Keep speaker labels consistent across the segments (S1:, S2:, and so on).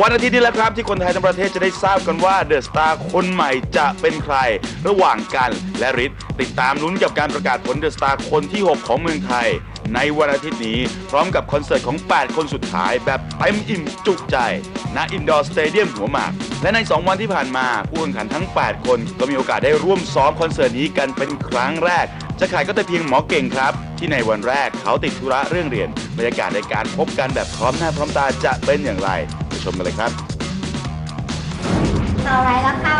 S1: วันอาทิตย์นี้แหละครับที่คนไทยทั้งประเทศจะได้ทราบกันว่า The Star คนใหม่จะเป็นใคร ระหว่างกันและริทธิ์ติดตามลุ้นกับการประกาศผล The Star คนที่ 6 ของเมืองไทย ในวันอาทิตย์นี้พร้อมกับคอนเสิร์ตของ 8 คนสุดท้ายแบบเต็มอิ่มจุใจ ณอินดอร์สเตเดียมหัวหมาก และใน 2 วันที่ผ่านมาผู้แข่งขันทั้ง 8 คนก็มีโอกาสได้ร่วมซ้อมคอนเสิร์ตนี้กันเป็นครั้งแรก จะขาดก็แต่เพียงหมอเก่งครับ ที่ในวันแรกเขาติดธุระเรื่องเรียนบรรยากาศในการพบกันแบบพร้อมหน้าพร้อมตาจะเป็นอย่างไร ชมกันเลยครับ
S2: ต่อไปแล้วเข้า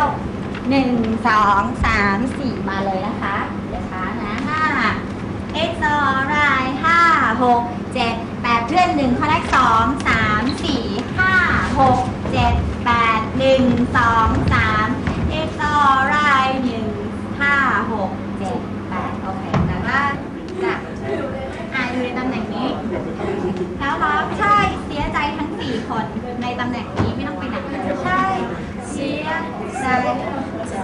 S2: หนึ่งสองสามสี่มาเลยนะคะเดี๋ยวช้านะห้า x ซอรายห้าหกเจ็ดแปดเพื่อนหนึ่งข้อนแทคสองสามสี่ห้าหกเจ็ดแปดหนึ่งสองสาม x ซอรายหนึ่งห้าหกเจ็ดแปดโอเคแต่ว่าจะอ่าอยู่ในตำแหน่งนี้ แล้วเหรอใช่เสียใจทั้งสี่คนในตำแหน่งนี้ไม่ต้องไปไหนใช่ เสี ยใจ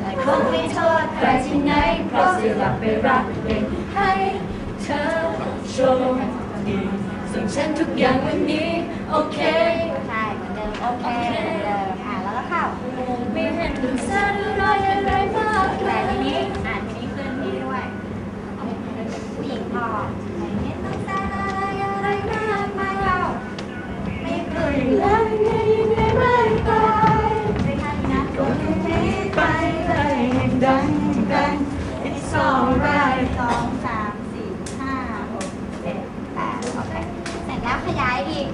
S2: แต่คงไม่โทษใครที่ไหนเพราะเสียหลักไปรักเองให้เธอโชคดีส่งฉันทุกอย่างวันนี้ โอเคใช่เหมือนเดิมโอเคเหมือนเดิมค่ะแล้วก็เข้าไม่เห็นถึงแสนอะไรอะไรมากแต่ทีนี้ แล้วขยายอีก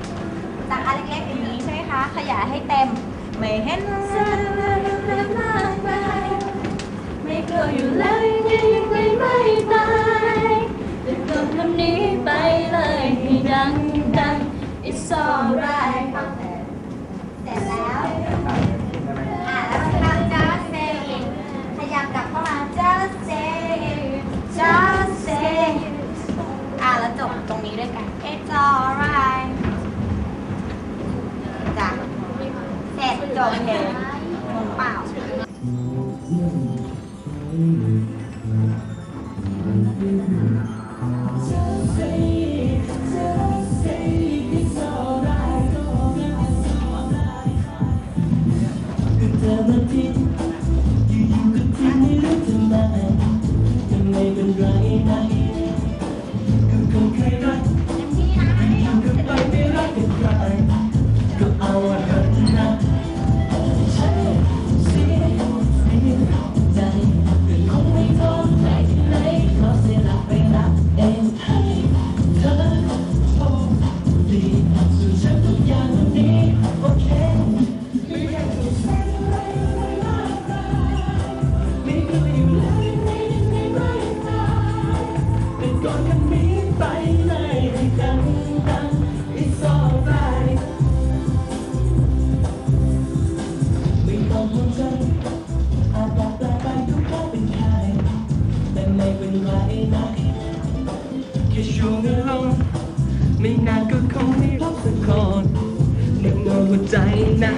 S2: จากอันเล็กๆอย่างนี้ใช่ไหมคะ ขยายให้เต็ม ไม่เห็นอะไรอะไรมากมายไม่กลัวอยู่แล้วยังไงยังไงไม่ตายจะกดคำนี้ไปเลยให้ดังดัง It's alright แค่
S3: ช่วงเวลาไม่นานก็คงได้รับสักคนหนึ่งในหัวใจนะ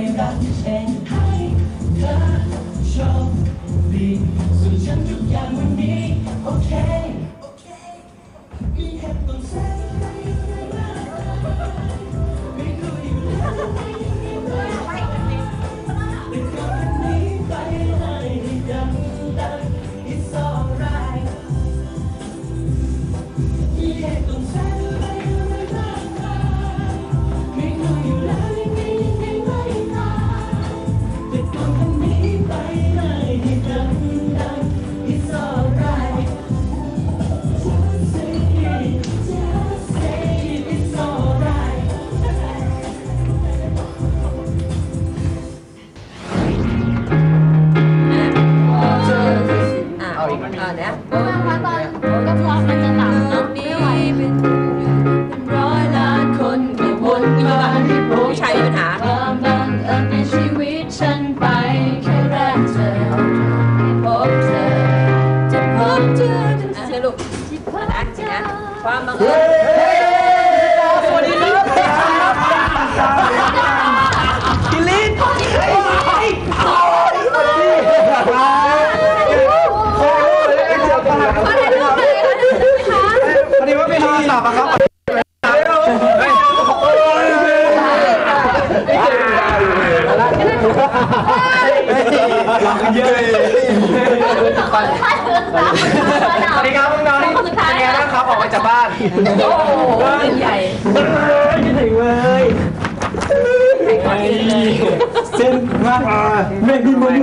S4: When God, ออกมาจากบ้าน
S5: โอ้โหเป็นใหญ่
S4: คิดถึงเลยเส้นมากไม่ดีมึง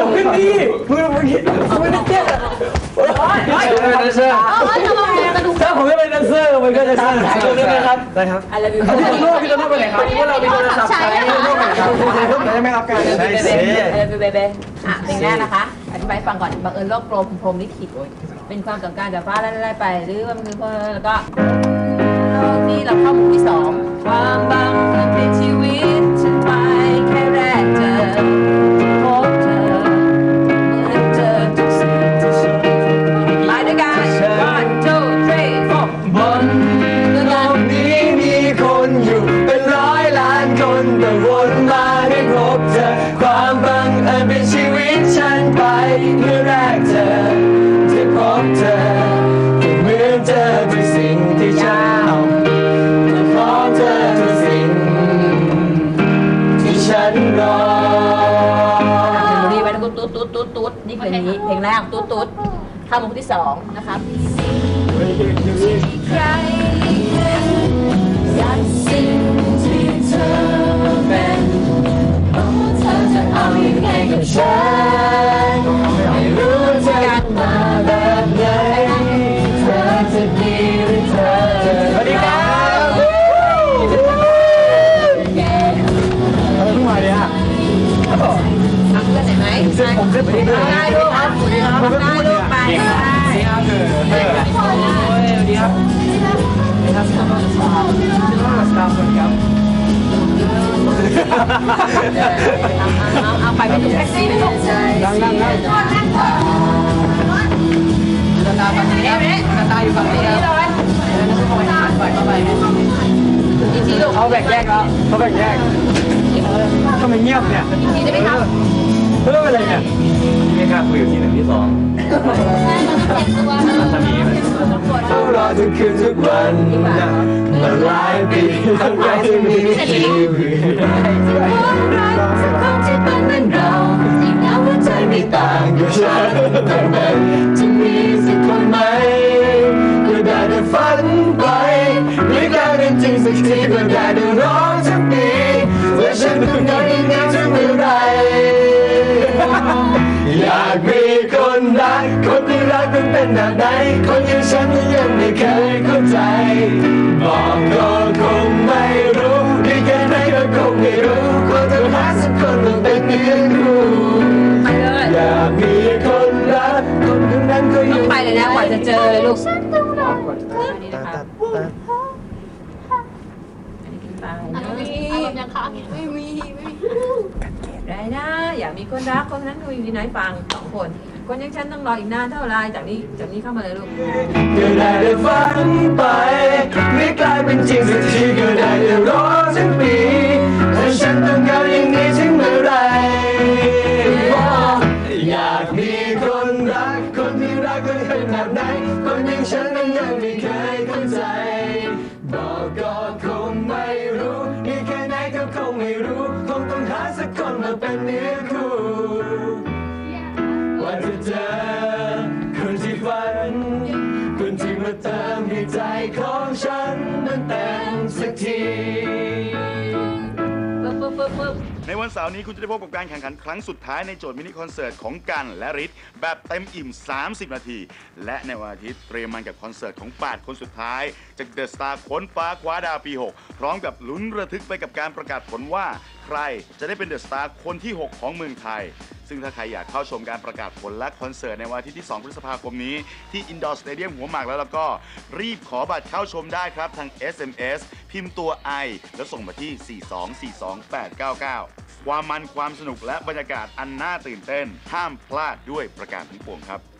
S4: ลงขึ้นดีมึงมึงคิดมึงไม่เตี้ยเป็นแดนเซอร์ถ้าผมไม่เป็นแดนเซอร์มันก็จะสร้างถ่ายรูปได้ไหมครับได้ครับ
S5: อะไรเป็น
S4: พี่ต้นโน้พี่ต้นโน้ไปไหนครับว่าเรามีโทรศัพท์ใช้พี่ต้นโน้ไปไหนครับถ่ายรูปได้ไหมครับการ
S5: เบเบอะไรเป็นเบเบอะเพลงแรกนะคะ อธิบายให้ฟังก่อนบังเอิญโลกกลมพรหมลิขิต เป็นความต้องการจากฟ้าไล่ๆไป หรือว่ามันคือเพราะแล้วก็นี่เราเข้าหมู่ที่สองความบังเอิญในชีวิต นี่เพ
S4: ลงนี้เพ
S5: ลงแรกตุ๊ดตุ๊ดเข้ามู่ที่สองนะครับ ใครเห็นอยา
S4: กสิ่ง นั่งนั่งนั่งตาฝั่งนี้ครับตาอยู่ฝั่งนี้ครับ
S5: อีกทีลูก
S4: เขาแบ่งแยกแล้วเขาแบ่งแยกทำไมเงียบเนี่ย
S5: อีกทีได้ไหมครับ
S4: เรื่องอะไรเนี่ย
S6: ไม่กล้าคุยกับที่หนึ่งที่สองถ้ามีมัน
S4: ต้องรอทุกคืนทุกวันมาหลายปีทั้งยังจะมีชีวิตใจไม่ ฉันจะมีสักคนไหมก็ได้แต่ฝันไปไม่กล้าเป็นจริงสักทีก็ได้แต่ร้องทั้งปีว่าฉันต้องการยังไงถึงเมื่อไรอยากมีคนรัก คนที่รักมันเป็นแบบไหนคนอย่างฉันยังไม่เคยเข้าใจ บอกก็คงไม่รู้ดีแค่ไหนก็คงไม่รู้ควรจะหาสักคนมาเป็นเนื้อคู่
S5: ยั
S4: ง
S5: ค้า
S7: งอยู่ไม่มีไม่มี
S5: ได้นะอยากมีคนรักคนนั้นก็มีไหนฟังสองคน คนอย่างฉันต้องรออีกนานเท่าไรจากนี้จากนี้เข้ามาเลยลูก
S4: ก็ได้แต่ฝันไป ไม่กลายเป็นจริงสักทีก็ได้แต่รอทั้งปีแต่ฉันต้องการอย่างนี้ถึงเมื่อไหรอยากมีคนรักคนที่รักก็เป็นแบบไหนคนอย่างฉันนั้นยังไม่เคยเข้าใจ เป็นเนื้อคู่ว่าจะเจอคนที่ฝัน คนที่มาเติมให้ใจของฉันมันเต็มสักที
S5: ปึ๊บปึ๊บปึ๊บปึ๊บ
S1: ในวันเสาร์นี้คุณจะได้พบกับการแข่งขันครั้งสุดท้ายในโจทย์มินิคอนเสิร์ตของกันและริทธิ์แบบเต็มอิ่ม 30 นาที และในวันอาทิตย์เตรียมมันกับคอนเสิร์ตของ 8 คนสุดท้าย จากเดอะสตาร์ค้นฟ้าคว้าดาวปี 6 พร้อมกับลุ้นระทึกไปกับการประกาศผลว่าใครจะได้เป็น The Star คนที่ 6 ของเมืองไทย ซึ่งถ้าใครอยากเข้าชมการประกาศผลและคอนเสิร์ตในวันอาทิตย์ที่ 2 พฤษภาคมนี้ ที่อินดอร์สเตเดียมหัวหมากแล้วแล้วก็รีบขอบัตรเข้าชมได้ครับทาง SMS พิมพ์ตัว I แล้วส่งมาที่ 4242899 ความมันความสนุกและบรรยากาศอันน่าตื่นเต้น ห้ามพลาดด้วยประการทั้งปวงครับ